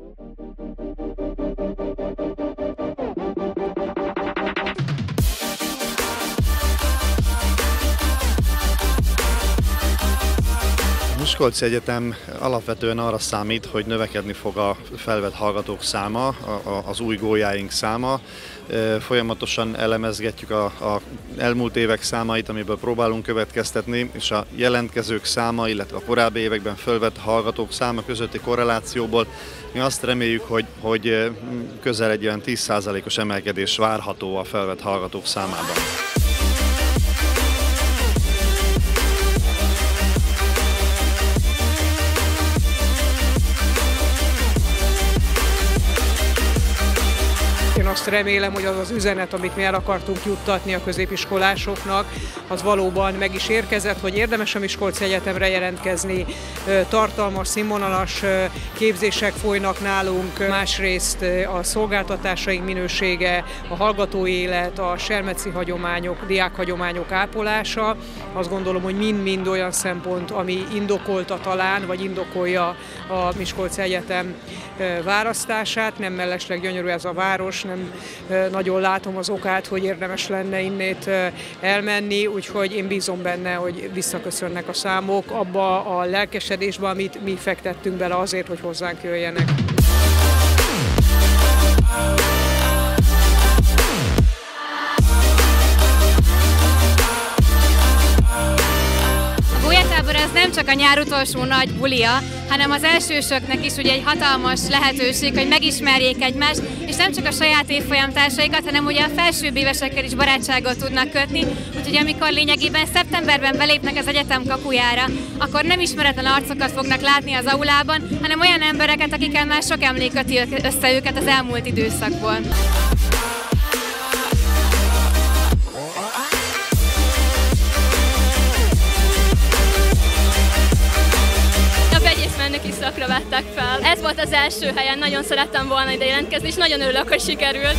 Thank you. Miskolci Egyetem alapvetően arra számít, hogy növekedni fog a felvett hallgatók száma, az új gólyáink száma. Folyamatosan elemezgetjük a, a elmúlt évek számait, amiből próbálunk következtetni, és a jelentkezők száma, illetve a korábbi években felvett hallgatók száma közötti korrelációból mi azt reméljük, hogy, hogy közel egy olyan 10%-os emelkedés várható a felvett hallgatók számában. Azt remélem, hogy az az üzenet, amit mi el akartunk juttatni a középiskolásoknak, az valóban meg is érkezett, hogy érdemes a Miskolci Egyetemre jelentkezni, tartalmas, színvonalas képzések folynak nálunk, másrészt a szolgáltatásaink minősége, a hallgatói élet, a sermeci hagyományok, diákhagyományok ápolása, azt gondolom, hogy mind-mind olyan szempont, ami indokolta talán, vagy indokolja a Miskolci Egyetem választását. Nem mellesleg gyönyörű ez a város, nem nagyon látom az okát, hogy érdemes lenne innét elmenni, úgyhogy én bízom benne, hogy visszaköszönnek a számok abba a lelkesedésbe, amit mi fektettünk bele azért, hogy hozzánk jöjjenek. Csak a nyár utolsó nagy bulia, hanem az elsősöknek is ugye egy hatalmas lehetőség, hogy megismerjék egymást, és nem csak a saját évfolyam társaikat, hanem ugye a felsőbb évesekkel is barátságot tudnak kötni, úgyhogy amikor lényegében szeptemberben belépnek az egyetem kapujára, akkor nem ismeretlen arcokat fognak látni az aulában, hanem olyan embereket, akikkel már sok emlék össze őket az elmúlt időszakból. Volt az első helyen, nagyon szerettem volna ide jelentkezni, és nagyon örülök, hogy sikerült.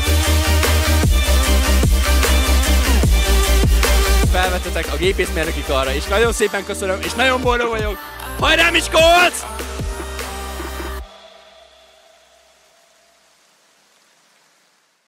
Felvettetek a gépészmérnöki karra, és nagyon szépen köszönöm, és nagyon boldog vagyok. Hajrá Miskolc!